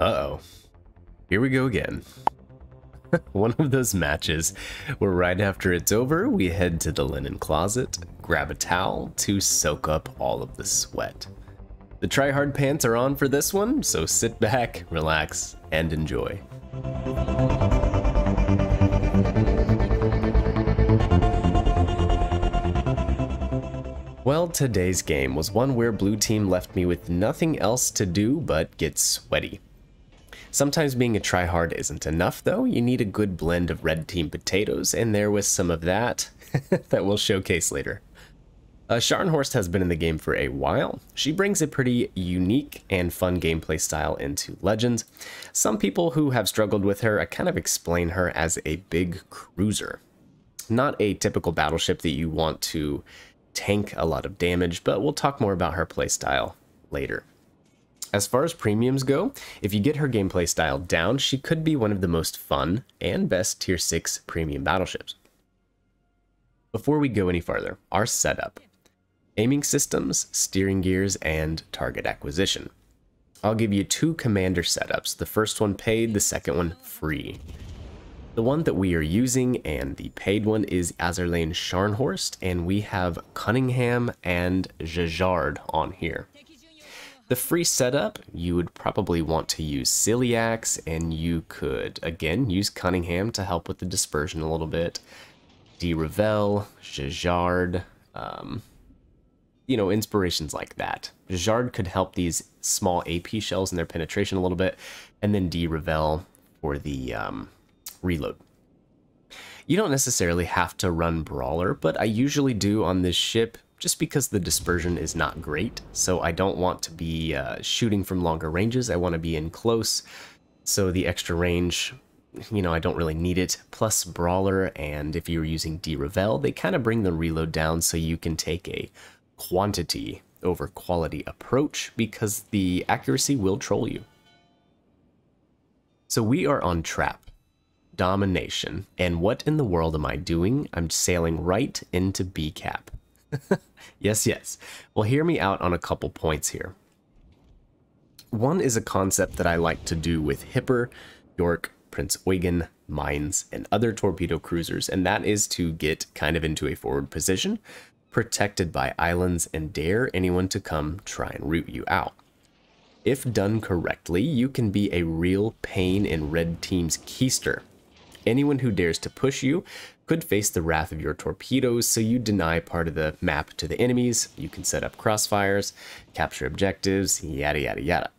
Uh-oh. Here we go again. One of those matches where right after it's over, we head to the linen closet, grab a towel to soak up all of the sweat. The try-hard pants are on for this one, so sit back, relax, and enjoy. Well, today's game was one where blue team left me with nothing else to do but get sweaty. Sometimes being a tryhard isn't enough though, you need a good blend of red team potatoes, and there was some of that that we'll showcase later. Uh, Scharnhorst has been in the game for a while. She brings a pretty unique and fun gameplay style into Legends. Some people who have struggled with her I kind of explain her as a big cruiser. Not a typical battleship that you want to tank a lot of damage, but we'll talk more about her playstyle later. As far as premiums go, if you get her gameplay style down, she could be one of the most fun and best tier 6 premium battleships. Before we go any farther, our setup. Aiming systems, steering gears, and target acquisition. I'll give you two commander setups, the first one paid, the second one free. The one that we are using and the paid one is Azur Lane Scharnhorst, and we have Cunningham and Jajard on here. The free setup, you would probably want to use Ciliax, and you could, again, use Cunningham to help with the dispersion a little bit. Di Revel, Jajard, um, you know, inspirations like that. Jajard could help these small AP shells in their penetration a little bit, and then Di Revel for the um, reload. You don't necessarily have to run Brawler, but I usually do on this ship just because the dispersion is not great. So I don't want to be uh, shooting from longer ranges. I want to be in close. So the extra range, you know, I don't really need it. Plus Brawler, and if you're using Di Revel, they kind of bring the reload down so you can take a quantity over quality approach because the accuracy will troll you. So we are on trap. Domination. And what in the world am I doing? I'm sailing right into B cap. yes, yes. Well, hear me out on a couple points here. One is a concept that I like to do with Hipper, York, Prinz Eugen, Mines, and other torpedo cruisers, and that is to get kind of into a forward position, protected by islands, and dare anyone to come try and root you out. If done correctly, you can be a real pain in red team's keister. Anyone who dares to push you could face the wrath of your torpedoes, so you deny part of the map to the enemies, you can set up crossfires, capture objectives, yada yada yada.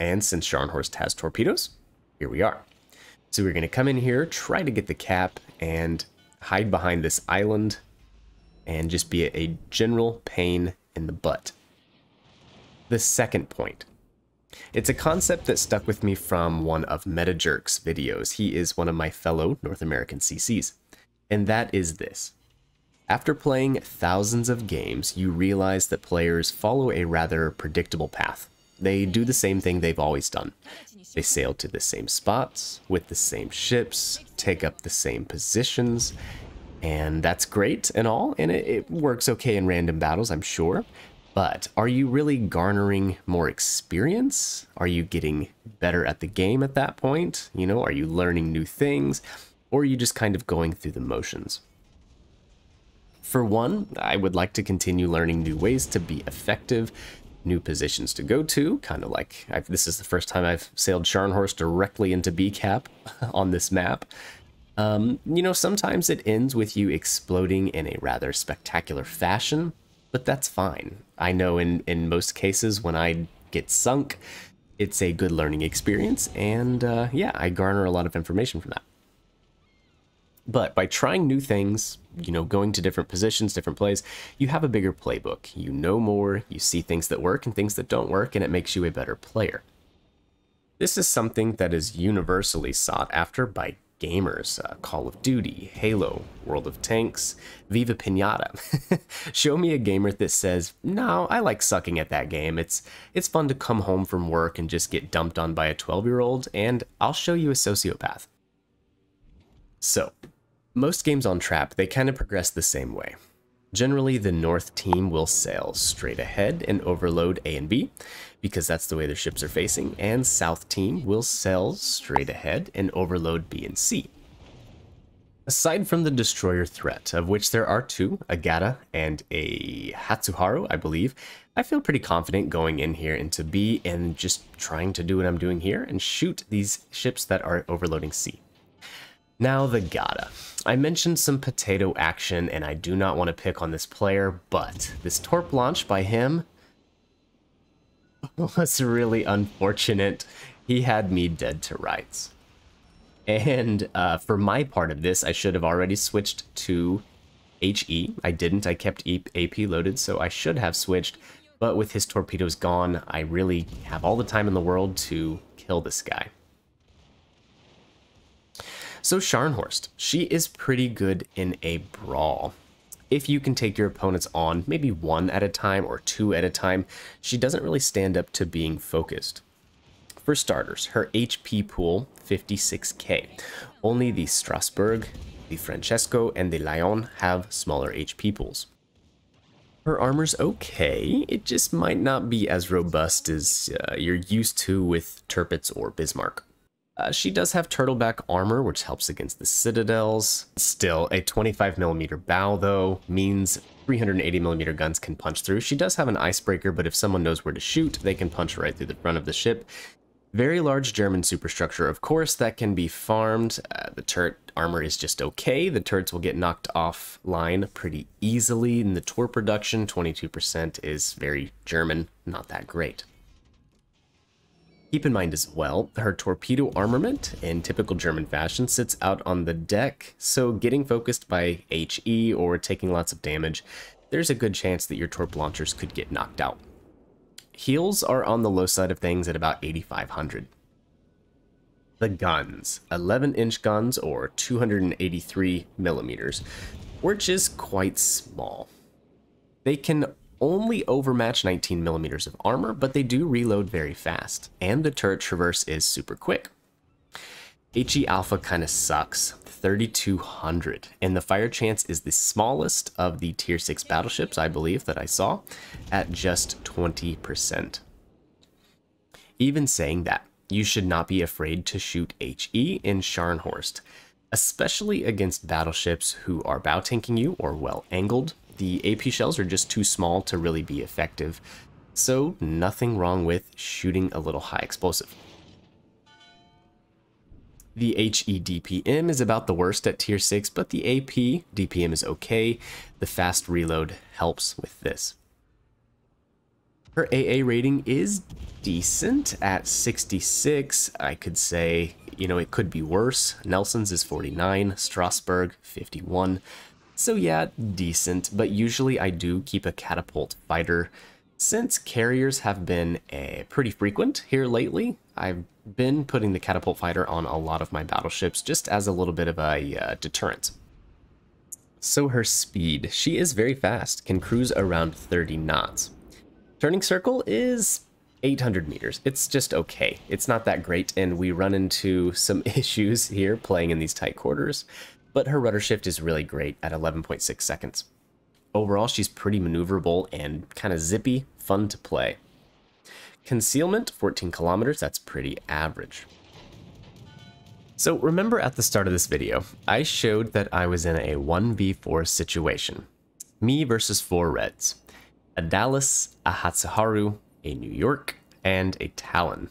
And since Scharnhorst has torpedoes, here we are. So we're going to come in here, try to get the cap, and hide behind this island, and just be a general pain in the butt. The second point. It's a concept that stuck with me from one of MetaJerk's videos. He is one of my fellow North American CCs and that is this. After playing thousands of games, you realize that players follow a rather predictable path. They do the same thing they've always done. They sail to the same spots, with the same ships, take up the same positions, and that's great and all, and it, it works okay in random battles, I'm sure. But are you really garnering more experience? Are you getting better at the game at that point? You know, are you learning new things? Or are you just kind of going through the motions? For one, I would like to continue learning new ways to be effective, new positions to go to, kind of like I've, this is the first time I've sailed Scharnhorst directly into B-Cap on this map. Um, you know, sometimes it ends with you exploding in a rather spectacular fashion, but that's fine. I know in, in most cases when I get sunk, it's a good learning experience, and uh, yeah, I garner a lot of information from that. But by trying new things, you know, going to different positions, different plays, you have a bigger playbook. You know more, you see things that work and things that don't work, and it makes you a better player. This is something that is universally sought after by gamers. Uh, Call of Duty, Halo, World of Tanks, Viva Pinata. Show me a gamer that says, no, I like sucking at that game. It's, it's fun to come home from work and just get dumped on by a 12-year-old, and I'll show you a sociopath. So, most games on Trap, they kind of progress the same way. Generally, the north team will sail straight ahead and overload A and B, because that's the way their ships are facing, and south team will sail straight ahead and overload B and C. Aside from the destroyer threat, of which there are two, a Gata and a Hatsuharu, I believe, I feel pretty confident going in here into B and just trying to do what I'm doing here and shoot these ships that are overloading C. Now the Gata. I mentioned some potato action and I do not want to pick on this player, but this torp launch by him was really unfortunate. He had me dead to rights. And uh, for my part of this, I should have already switched to HE. I didn't. I kept AP loaded, so I should have switched. But with his torpedoes gone, I really have all the time in the world to kill this guy. So Scharnhorst, she is pretty good in a brawl. If you can take your opponents on maybe one at a time or two at a time, she doesn't really stand up to being focused. For starters, her HP pool, 56k. Only the Strasbourg, the Francesco, and the Lion have smaller HP pools. Her armor's okay, it just might not be as robust as uh, you're used to with Tirpitz or Bismarck. Uh, she does have turtleback armor, which helps against the citadels. Still, a 25mm bow, though, means 380mm guns can punch through. She does have an icebreaker, but if someone knows where to shoot, they can punch right through the front of the ship. Very large German superstructure, of course, that can be farmed. Uh, the turret armor is just okay. The turrets will get knocked offline pretty easily. And the torp protection, 22%, is very German, not that great. Keep in mind as well, her torpedo armament, in typical German fashion, sits out on the deck, so getting focused by HE or taking lots of damage, there's a good chance that your torp launchers could get knocked out. Heals are on the low side of things at about 8,500. The guns, 11 inch guns or 283 millimeters, which is quite small. They can only overmatch 19 millimeters of armor, but they do reload very fast, and the turret traverse is super quick. HE Alpha kind of sucks. 3200 and the fire chance is the smallest of the tier 6 battleships I believe that I saw at just 20%. Even saying that, you should not be afraid to shoot HE in Scharnhorst, especially against battleships who are bow tanking you or well angled. The AP shells are just too small to really be effective, so nothing wrong with shooting a little high explosive. The HE DPM is about the worst at tier 6, but the AP DPM is okay. The fast reload helps with this. Her AA rating is decent at 66. I could say, you know, it could be worse. Nelson's is 49, Strasbourg 51. So yeah, decent, but usually I do keep a catapult fighter since carriers have been uh, pretty frequent here lately, I've been putting the catapult fighter on a lot of my battleships just as a little bit of a uh, deterrent. So her speed, she is very fast, can cruise around 30 knots. Turning circle is 800 meters. It's just okay. It's not that great, and we run into some issues here playing in these tight quarters, but her rudder shift is really great at 11.6 seconds. Overall, she's pretty maneuverable and kind of zippy, fun to play. Concealment, 14 kilometers, that's pretty average. So remember at the start of this video, I showed that I was in a 1v4 situation. Me versus four Reds. A Dallas, a Hatsuharu, a New York, and a Talon.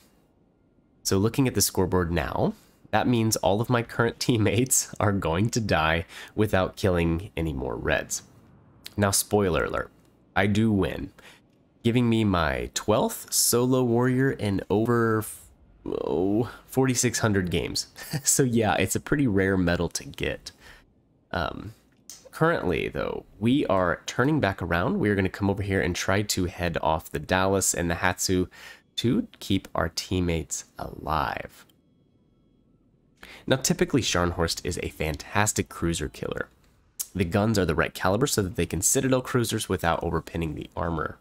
So looking at the scoreboard now, that means all of my current teammates are going to die without killing any more Reds. Now, spoiler alert, I do win, giving me my 12th solo warrior in over oh, 4,600 games. so yeah, it's a pretty rare medal to get. Um, currently, though, we are turning back around. We're going to come over here and try to head off the Dallas and the Hatsu to keep our teammates alive. Now, typically, Scharnhorst is a fantastic cruiser killer. The guns are the right caliber so that they can citadel cruisers without overpinning the armor.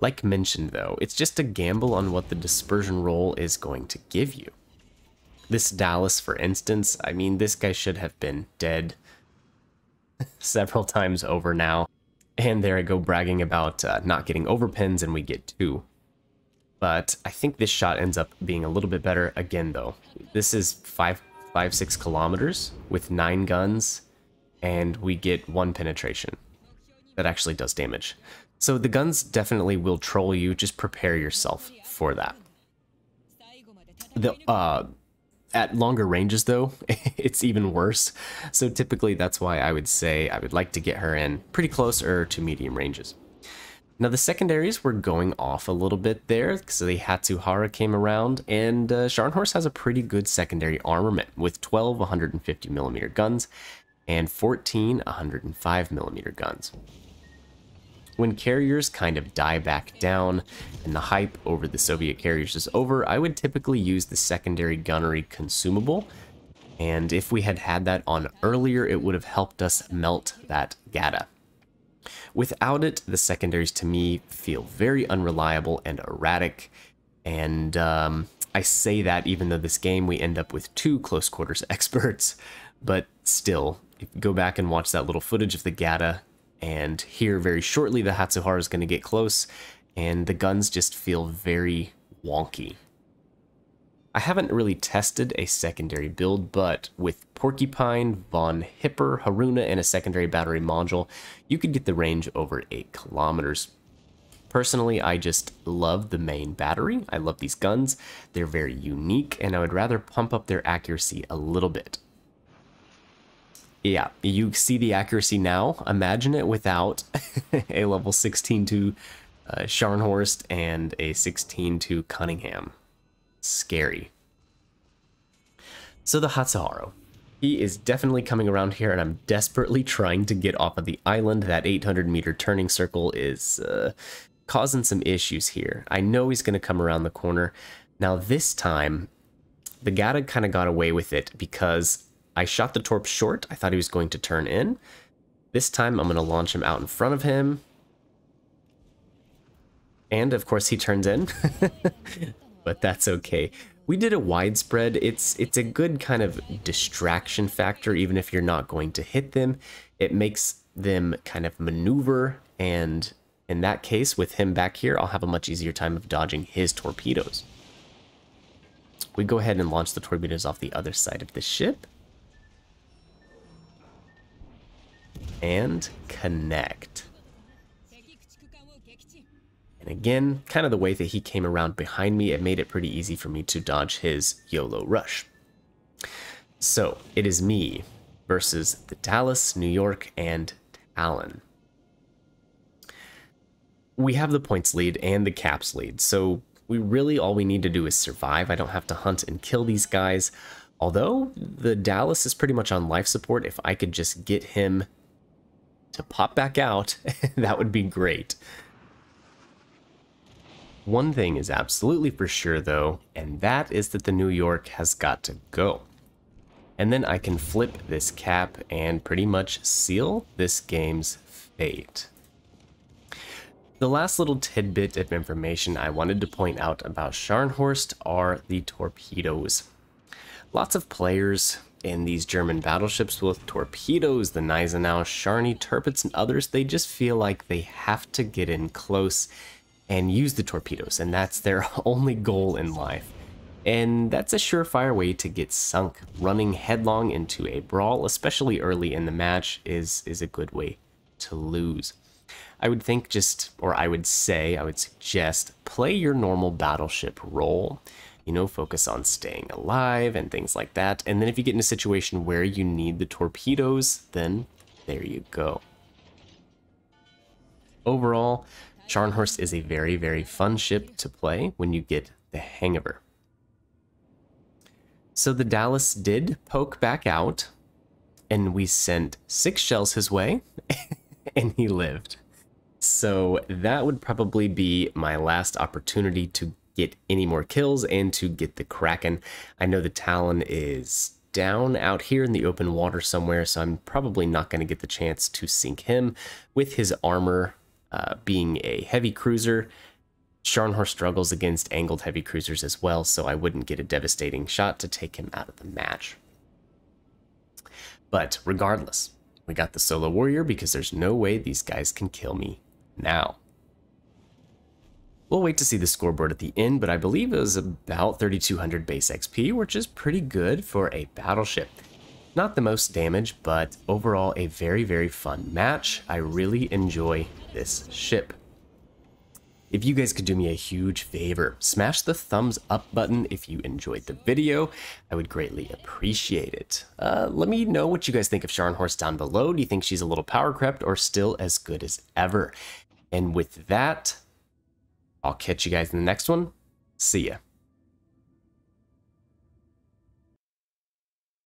Like mentioned though, it's just a gamble on what the dispersion roll is going to give you. This Dallas, for instance, I mean, this guy should have been dead several times over now. And there I go bragging about uh, not getting overpins and we get two. But I think this shot ends up being a little bit better again though. This is five, five, six kilometers with nine guns and we get one penetration. That actually does damage. So the guns definitely will troll you, just prepare yourself for that. The, uh, at longer ranges though, it's even worse. So typically that's why I would say I would like to get her in pretty close or to medium ranges. Now the secondaries were going off a little bit there, so the Hatsuharu came around, and uh, Scharnhorst has a pretty good secondary armament with 12 150mm guns and 14 105mm guns. When carriers kind of die back down and the hype over the Soviet carriers is over, I would typically use the secondary gunnery consumable. And if we had had that on earlier, it would have helped us melt that Gata. Without it, the secondaries to me feel very unreliable and erratic. And um, I say that even though this game we end up with two close quarters experts, but still, go back and watch that little footage of the Gata, and here very shortly the Hatsuharu is going to get close and the guns just feel very wonky. I haven't really tested a secondary build, but with Porcupine, Von Hipper, Haruna, and a secondary battery module, you could get the range over 8 kilometers. Personally, I just love the main battery. I love these guns. They're very unique, and I would rather pump up their accuracy a little bit. Yeah, you see the accuracy now. Imagine it without a level 16 to uh, Scharnhorst and a 16 to Cunningham. Scary. So the Hatsuharu. He is definitely coming around here, and I'm desperately trying to get off of the island. That 800 meter turning circle is uh, causing some issues here. I know he's going to come around the corner. Now this time, the Gata kind of got away with it because I shot the Torp short. I thought he was going to turn in. This time I'm going to launch him out in front of him. And of course he turns in. but that's okay. We did a widespread. It's it's a good kind of distraction factor even if you're not going to hit them. It makes them kind of maneuver and in that case with him back here I'll have a much easier time of dodging his torpedoes. We go ahead and launch the torpedoes off the other side of the ship. and connect. And again, kind of the way that he came around behind me, it made it pretty easy for me to dodge his YOLO rush. So, it is me versus the Dallas, New York, and Talon. We have the points lead and the caps lead, so we really all we need to do is survive. I don't have to hunt and kill these guys. Although the Dallas is pretty much on life support, if I could just get him to pop back out, that would be great. One thing is absolutely for sure though, and that is that the New York has got to go. And then I can flip this cap and pretty much seal this game's fate. The last little tidbit of information I wanted to point out about Scharnhorst are the torpedoes. Lots of players in these German battleships with torpedoes, the Gneisenau, Scharny, Tirpitz, and others, they just feel like they have to get in close and use the torpedoes, and that's their only goal in life. And that's a surefire way to get sunk. Running headlong into a brawl, especially early in the match, is, is a good way to lose. I would think just, or I would say, I would suggest, play your normal battleship role you know, focus on staying alive and things like that. And then if you get in a situation where you need the torpedoes, then there you go. Overall, Scharnhorst is a very, very fun ship to play when you get the hang of her. So the Dallas did poke back out, and we sent six shells his way, and he lived. So that would probably be my last opportunity to get any more kills and to get the Kraken. I know the Talon is down out here in the open water somewhere, so I'm probably not going to get the chance to sink him. With his armor uh, being a heavy cruiser, Scharnhorst struggles against angled heavy cruisers as well, so I wouldn't get a devastating shot to take him out of the match. But regardless, We got the solo warrior because there's no way these guys can kill me now. We'll wait to see the scoreboard at the end, but I believe it was about 3200 base XP, which is pretty good for a battleship. Not the most damage, but overall a very, very fun match. I really enjoy this ship. If you guys could do me a huge favor, smash the thumbs up button if you enjoyed the video. I would greatly appreciate it. Uh, let me know what you guys think of Scharnhorst down below. Do you think she's a little power crept or still as good as ever? And with that, I'll catch you guys in the next one. See ya.